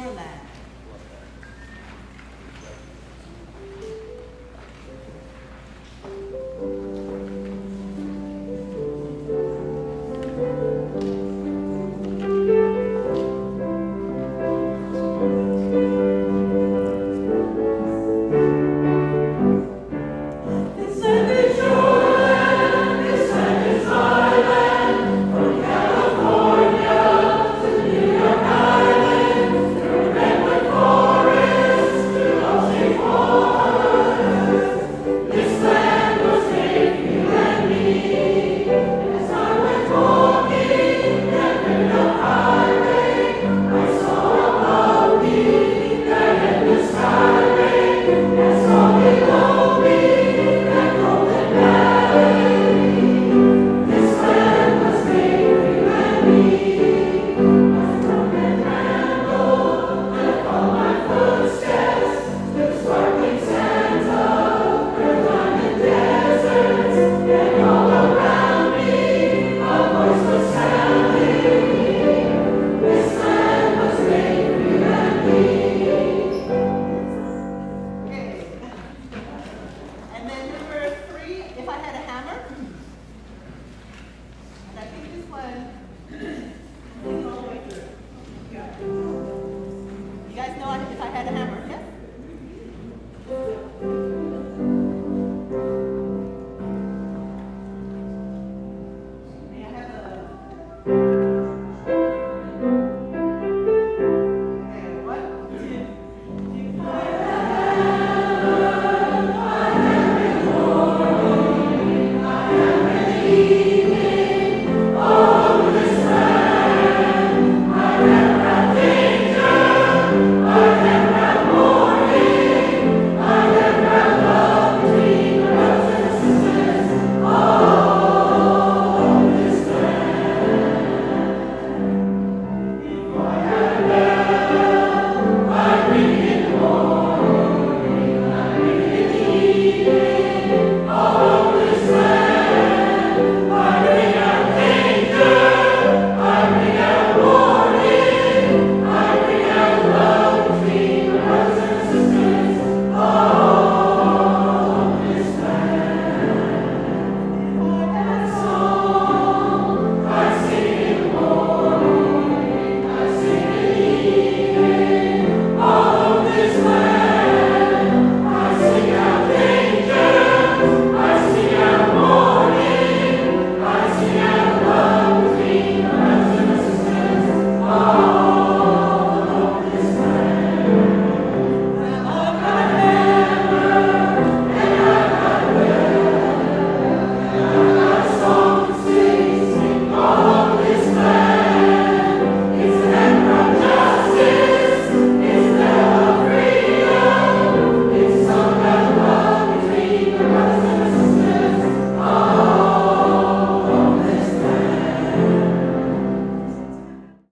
your land. if I had a hammer. And I think this one. You guys know if I had a hammer, yes?